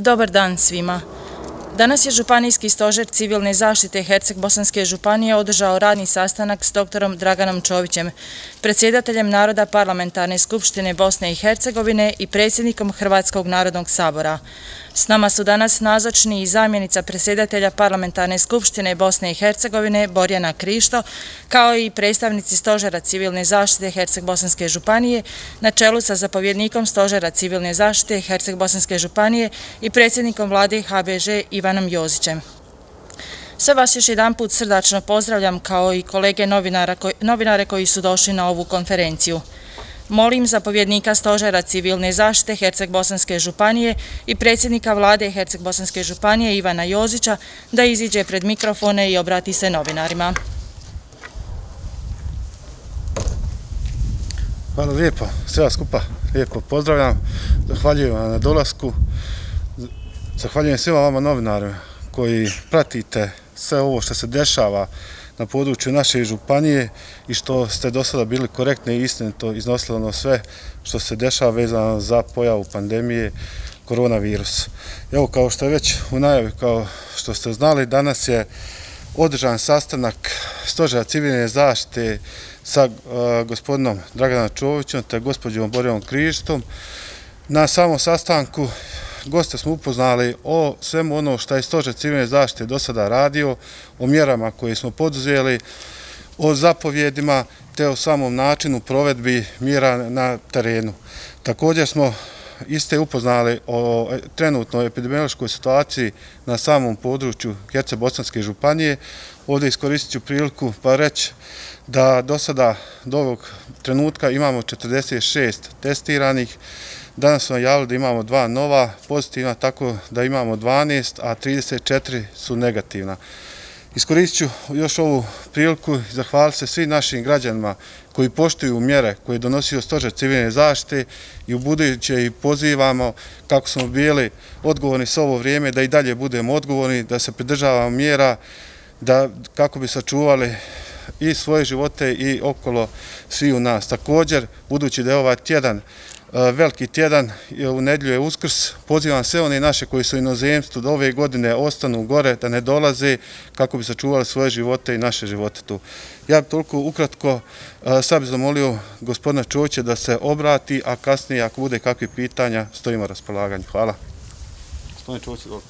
Dobar dan svima. Danas je Županijski stožer civilne zaštite Herceg-Bosanske županije održao radni sastanak s doktorom Draganom Čovićem, predsjedateljem Naroda Parlamentarne skupštine Bosne i Hercegovine i predsjednikom Hrvatskog narodnog sabora. S nama su danas nazočni i zamjenica predsjedatelja Parlamentarne skupštine Bosne i Hercegovine Borjana Krišto, kao i predstavnici Stožera civilne zaštite Herceg-Bosanske županije, na čelu sa zapovjednikom Stožera civilne zaštite Herceg-Bosanske županije i predsjednikom vlade HBŽ Ivanom Jozićem. Sve vas još jedan put srdačno pozdravljam kao i kolege novinare koji su došli na ovu konferenciju. Molim zapovjednika Stožera civilne zaštite Herceg-Bosanske županije i predsjednika vlade Herceg-Bosanske županije Ivana Jozića da iziđe pred mikrofone i obrati se novinarima. Hvala lijepo, sve vas skupa lijepo pozdravljam, zahvaljujem vam na dolasku, zahvaljujem svima vama novinarima koji pratite sve ovo što se dešava na području naše županije i što ste do sada bili korektni i istinito iznosili ono sve što se dešava vezano za pojavu pandemije koronavirus. Evo kao što je već u najavi, kao što ste znali, danas je održan sastanak Stožera civilne zaštite sa e, gospodinom Draganom Čovićom te gospođom Borijom Krištom. Na samom sastanku goste smo upoznali o svemu ono što je Stožer civilne zaštite do sada radio, o mjerama koje smo poduzeli, o zapovjedima te o samom načinu provedbi mjera na terenu. Također smo iste upoznali o trenutnoj epidemiološkoj situaciji na samom području Herce-Bosanske županije. Ovdje iskoristit ću priliku pa reći da do sada, do ovog trenutka imamo 46 testiranih, Danas smo javili da imamo dva nova pozitivna, tako da imamo 12, a 34 su negativna. Iskoristit ću još ovu priliku i zahvaliti se svim našim građanima koji poštuju mjere koje je donosio Stožar civilne zaštite i u buduće i pozivamo kako smo bili odgovorni s ovo vrijeme da i dalje budemo odgovorni, da se pridržavamo mjera kako bi sačuvali i svoje živote i okolo svi u nas. Također, budući da je ovaj tjedan veliki tjedan, u nedlju je uskrs. Pozivam sve one naše koji su u inozemstvu da ove godine ostanu gore, da ne dolaze kako bi sačuvali svoje živote i naše živote tu. Ja bih toliko ukratko e, sad bih zamolio gospodina Čovića da se obrati, a kasnije ako bude kakve pitanja, stojimo raspolaganju. Hvala. Gospodine Čović, dobro.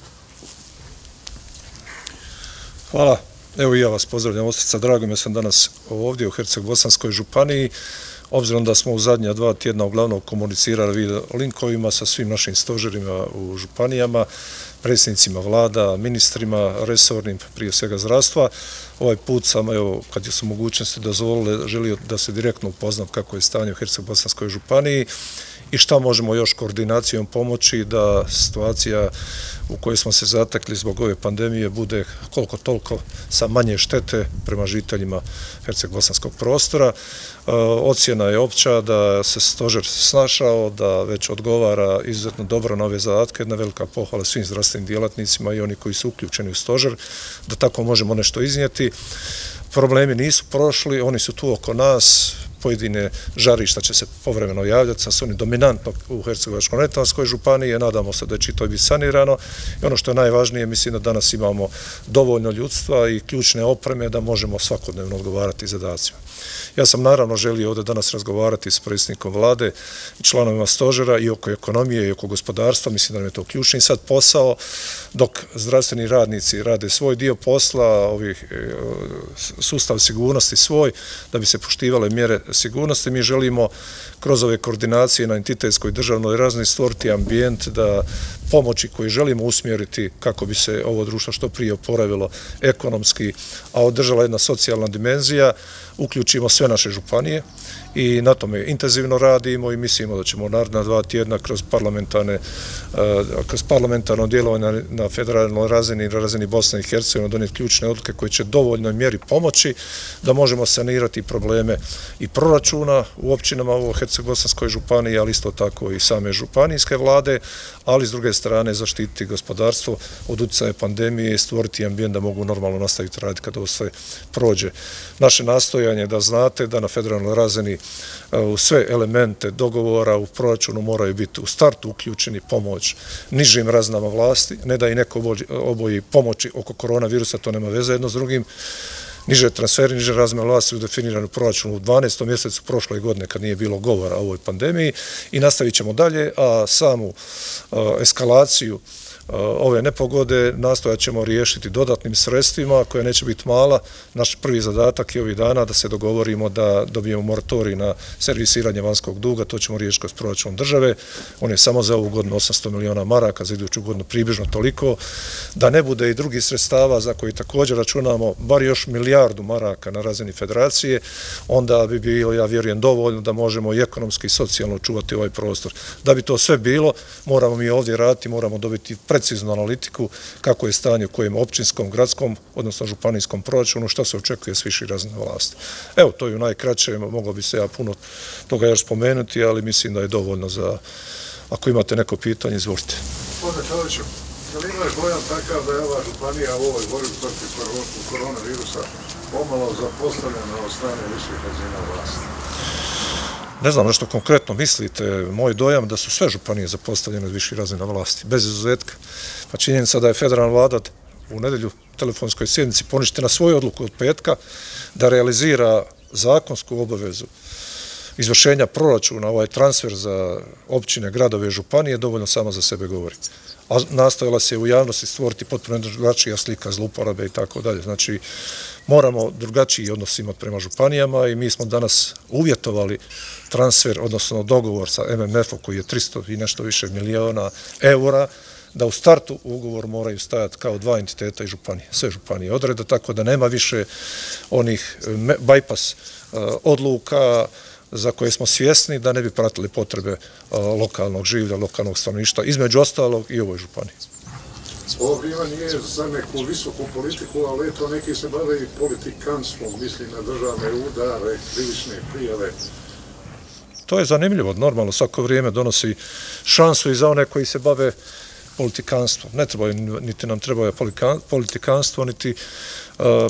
Hvala. Evo i ja vas pozdravljam, Ostrica, drago mi sam danas ovdje u Herceg-Bosanskoj županiji obzirom da smo u zadnja dva tjedna uglavnom komunicirali video linkovima sa svim našim stožerima u županijama, predsjednicima vlada, ministrima, resornim, prije svega zdravstva. Ovaj put sam, evo, kad je su mogućnosti dozvolile, želio da se direktno upoznam kako je stanje u Herceg-Bosanskoj županiji i šta možemo još koordinacijom pomoći da situacija u kojoj smo se zatekli zbog ove pandemije bude koliko toliko sa manje štete prema žiteljima Herceg-Bosanskog prostora. E, ocjena je opća da se stožer snašao, da već odgovara izuzetno dobro na ove zadatke, jedna velika pohvala svim zdravstvenim djelatnicima i oni koji su uključeni u stožer, da tako možemo nešto iznijeti. Problemi nisu prošli, oni su tu oko nas, pojedine žarišta će se povremeno javljati, sa su oni dominantno u Hercegovačko-Netanskoj županiji, nadamo se da će to biti sanirano. I ono što je najvažnije, mislim da danas imamo dovoljno ljudstva i ključne opreme da možemo svakodnevno odgovarati zadacima. Ja sam naravno želio ovdje danas razgovarati s predsjednikom vlade članovima stožera i oko ekonomije i oko gospodarstva. Mislim da nam je to ključni sad posao. Dok zdravstveni radnici rade svoj dio posla, ovih e, sustav sigurnosti svoj, da bi se poštivale mjere sigurnosti, mi želimo kroz ove koordinacije na entitetskoj državnoj razni stvoriti ambijent da pomoći koji želimo usmjeriti kako bi se ovo društvo što prije oporavilo ekonomski, a održala jedna socijalna dimenzija, uključimo sve naše županije i na tome intenzivno radimo i mislimo da ćemo naredna dva tjedna kroz parlamentarne eh, kroz parlamentarno djelovanje na federalnoj razini i na razini Bosne i Hercegovine donijeti ključne odluke koje će dovoljnoj mjeri pomoći da možemo sanirati probleme i proračuna u općinama u Hercegobosanskoj županiji, ali isto tako i same županijske vlade, ali s druge strane zaštititi gospodarstvo od utjecaja pandemije i stvoriti ambijent da mogu normalno nastaviti raditi kada ovo sve prođe. Naše nastojanje da znate da na federalnoj razini E, u sve elemente dogovora u proračunu moraju biti u startu uključeni pomoć nižim raznama vlasti, ne da i neko e, oboji pomoći oko koronavirusa, to nema veze jedno s drugim, niže transferi, niže razme vlasti u definiranu proračunu u 12. mjesecu prošle godine kad nije bilo govora o ovoj pandemiji i nastavit ćemo dalje, a samu e, eskalaciju Eh, ove nepogode nastojat ćemo riješiti dodatnim sredstvima koje neće biti mala. Naš prvi zadatak je ovih dana da se dogovorimo da dobijemo moratorij na servisiranje vanskog duga, to ćemo riješiti kroz proračun države. On je samo za ovu godinu 800 miliona maraka, za iduću godinu približno toliko. Da ne bude i drugi sredstava za koji također računamo bar još milijardu maraka na razini federacije, onda bi bilo, ja vjerujem, dovoljno da možemo i ekonomski i socijalno čuvati ovaj prostor. Da bi to sve bilo, moramo mi ovdje raditi, moramo dobiti preciznu analitiku kako je stanje u kojem općinskom, gradskom, odnosno županijskom proračunu, što se očekuje s viši razine vlasti. Evo, to je u najkraće, mogao bi se ja puno toga još spomenuti, ali mislim da je dovoljno za, ako imate neko pitanje, izvolite. Gospodine Čoviću, je li imaš dojam takav da je ova županija u ovoj borbi protiv koronavirusa pomalo zapostavljena od strane viših razina vlasti? Ne znam nešto konkretno mislite, moj dojam da su sve županije zapostavljene od viših razina vlasti, bez izuzetka. Pa činjenica da je federalna vlada u nedelju telefonskoj sjednici poništena svoju odluku od petka da realizira zakonsku obavezu izvršenja proračuna, ovaj transfer za općine, gradove i županije, dovoljno sama za sebe govori. A nastavila se u javnosti stvoriti potpuno drugačija slika zluporabe i tako dalje. Znači, moramo drugačiji odnos imati prema županijama i mi smo danas uvjetovali transfer, odnosno dogovor sa MMF-om koji je 300 i nešto više miliona eura, da u startu ugovor moraju stajati kao dva entiteta i županije, sve županije odreda, tako da nema više onih eh, bypass eh, odluka, za koje smo svjesni da ne bi pratili potrebe lokalnog življa, lokalnog stanovništva, između ostalog i ovoj županiji. Ovo biva nije za neku visoku politiku, ali to neki se bave i politikanstvom, misli na državne udare, krivične prijave. To je zanimljivo, normalno, svako vrijeme donosi šansu i za one koji se bave politikanstvo. Ne treba, niti nam treba politikanstvo, niti e,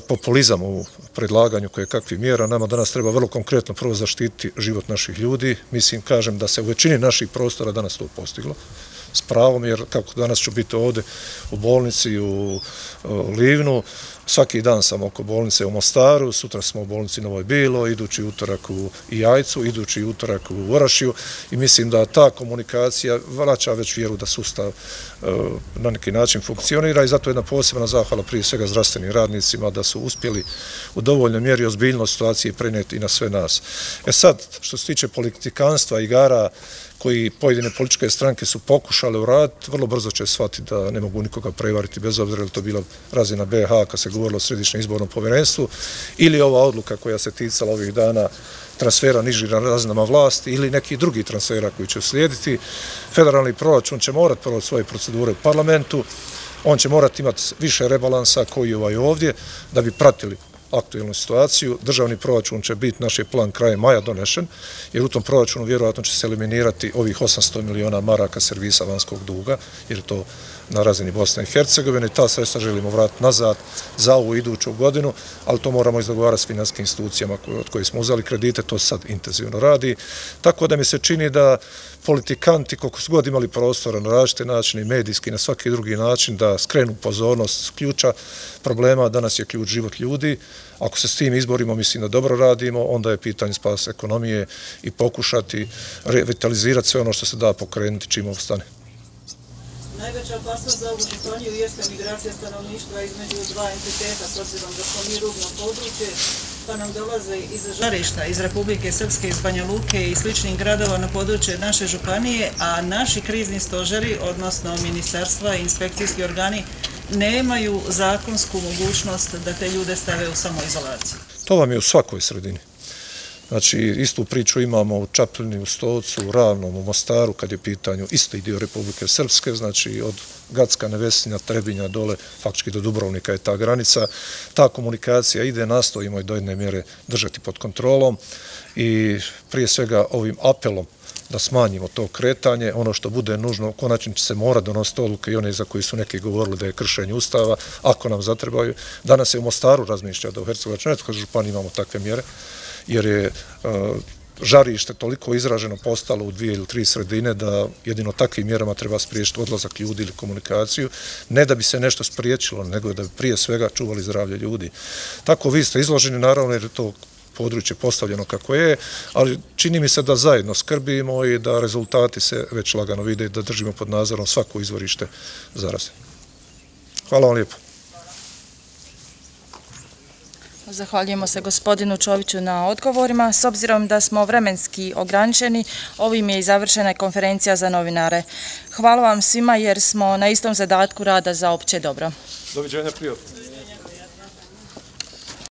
populizam u predlaganju koje kakvi mjera. Nama danas treba vrlo konkretno prvo zaštiti život naših ljudi. Mislim, kažem da se u većini naših prostora danas to postiglo s pravom, jer kako danas ću biti ovde u bolnici u e, Livnu, svaki dan sam oko bolnice u Mostaru, sutra smo u bolnici Novoj Bilo, idući utorak u Jajcu, idući utorak u Orašiju i mislim da ta komunikacija vraća već vjeru da sustav e, na neki način funkcionira i zato jedna posebna zahvala prije svega zdravstvenim radnicima da su uspjeli u dovoljnoj mjeri ozbiljnost situacije preneti i na sve nas. E sad, što se tiče politikanstva, igara, koji pojedine političke stranke su pokušale u rad, vrlo brzo će shvatiti da ne mogu nikoga prevariti, bez obzira li to bila razina BH, kad se govorilo o središnjem izbornom povjerenstvu, ili ova odluka koja se ticala ovih dana transfera niži na razinama vlasti ili neki drugi transfera koji će slijediti. Federalni proračun će morati prvo svoje procedure u parlamentu, on će morati imati više rebalansa koji je ovaj ovdje, da bi pratili aktuelnu situaciju. Državni proračun će biti naš je plan kraje maja donešen, jer u tom proračunu vjerojatno će se eliminirati ovih 800 miliona maraka servisa vanjskog duga, jer je to na razini Bosne i Hercegovine. Ta sredstva želimo vratiti nazad za ovu iduću godinu, ali to moramo izdogovarati s finanskim institucijama od koje smo uzeli kredite, to sad intenzivno radi. Tako da mi se čini da politikanti, koliko su god imali prostora na različite načine, medijski, na svaki drugi način, da skrenu pozornost s ključa problema, danas je ključ život ljudi. Ako se s tim izborimo, mislim da dobro radimo, onda je pitanje spas ekonomije i pokušati revitalizirati sve ono što se da pokrenuti čim ostane. Najveća opasnost za ovu županiju jeste migracija stanovništva između dva entiteta, s obzirom da smo mi rubno područje, pa nam dolaze iz žarišta iz Republike Srpske, iz Banja Luke i sličnih gradova na područje naše županije, a naši krizni stožeri, odnosno ministarstva i inspekcijski organi, nemaju zakonsku mogućnost da te ljude stave u samoizolaciju. To vam je u svakoj sredini. Znači, istu priču imamo u Čapljini, u Stovcu, u Ravnom, u Mostaru, kad je pitanju isti dio Republike Srpske, znači od Gatska, Nevesinja, Trebinja, dole, faktički do Dubrovnika je ta granica. Ta komunikacija ide, nastojimo i do jedne mjere držati pod kontrolom i prije svega ovim apelom da smanjimo to kretanje, ono što bude nužno, konačno će se mora donositi odluke i one za koji su neki govorili da je kršenje ustava, ako nam zatrebaju. Danas je u Mostaru razmišljao da u Hercegovačnoj županiji imamo takve mjere, jer je e, žarište toliko izraženo postalo u dvije ili tri sredine da jedino takvim mjerama treba spriječiti odlazak ljudi ili komunikaciju, ne da bi se nešto spriječilo, nego da bi prije svega čuvali zdravlje ljudi. Tako vi ste izloženi, naravno, jer je to područje postavljeno kako je, ali čini mi se da zajedno skrbimo i da rezultati se već lagano vide i da držimo pod nazorom svako izvorište zaraze. Hvala vam lijepo. Zahvaljujemo se gospodinu Čoviću na odgovorima. S obzirom da smo vremenski ograničeni, ovim je i završena konferencija za novinare. Hvala vam svima jer smo na istom zadatku rada za opće dobro. Doviđenja prijatno.